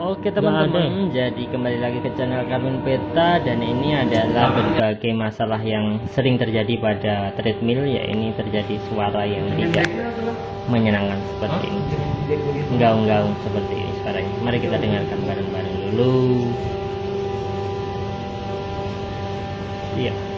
Oke teman-teman, jadi kembali lagi ke channel Karmen Peta dan ini adalah berbagai masalah yang sering terjadi pada treadmill ya ini terjadi suara yang tidak menyenangkan seperti ini. Enggak-enggak seperti ini suaranya. Mari kita dengarkan bareng-bareng dulu. Iya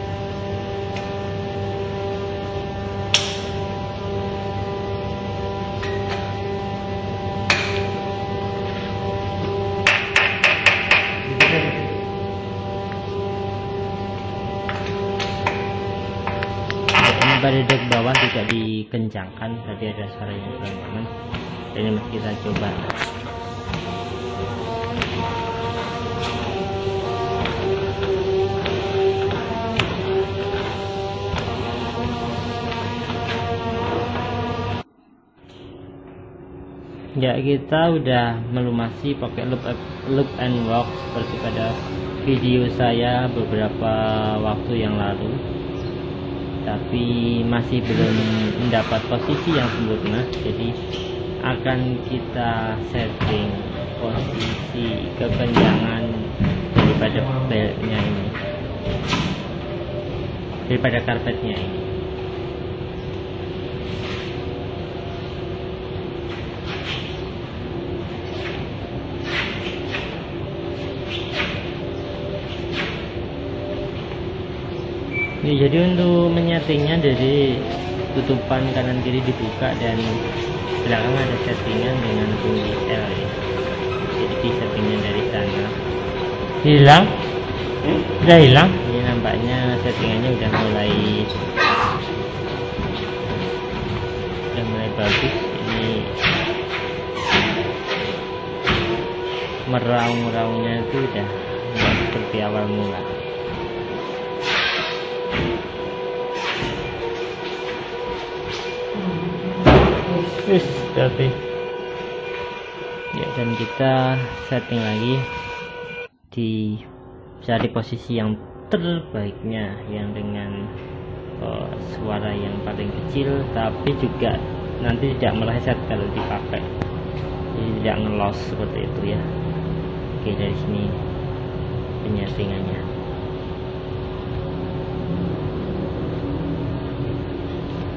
pada dek bawah tidak dikencangkan. Tadi ada suaranya teman-teman ini kita coba. Ya kita udah melumasi pakai loop loop and walk seperti pada video saya beberapa waktu yang lalu tapi masih belum mendapat posisi yang sempurna jadi akan kita setting posisi kekenjangan daripada beltnya ini. Daripada karpetnya ini ya, jadi untuk menyetingnya dari tutupan kanan kiri dibuka dan belakang ada settingan dengan kunci L ya. jadi di settingnya dari sana. Hilang? Hmm? udah hilang? Ini nampaknya settingannya udah mulai udah mulai bagus. Ini meraung-raungnya itu udah seperti awal mula Wis, ya dan kita setting lagi di cari posisi yang terbaiknya yang dengan uh, suara yang paling kecil tapi juga nanti tidak meleset kalau dipakai. Jadi tidak ngelos seperti itu ya. Oke dari sini penyetingannya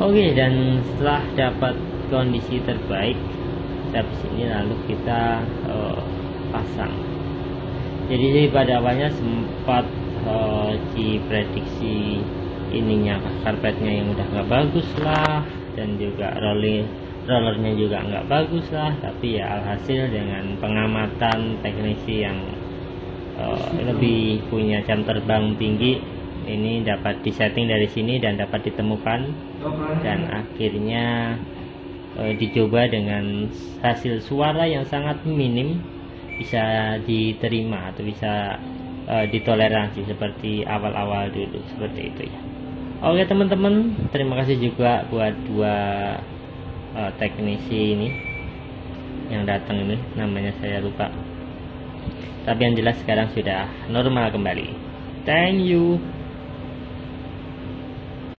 oke dan setelah dapat kondisi terbaik habis ini lalu kita uh, pasang. Jadi pada awalnya sempat uh, diprediksi ininya karpetnya yang udah nggak bagus lah dan juga rolling rollernya juga nggak bagus lah. Tapi ya alhasil dengan pengamatan teknisi yang uh, lebih punya jam terbang tinggi ini dapat disetting dari sini dan dapat ditemukan. Dan akhirnya e, dicoba dengan hasil suara yang sangat minim. Bisa diterima atau bisa e, ditoleransi seperti awal-awal dulu seperti itu ya. Oke teman-teman terima kasih juga buat dua e, teknisi ini yang datang ini. Namanya saya lupa. Tapi yang jelas sekarang sudah normal kembali. Thank you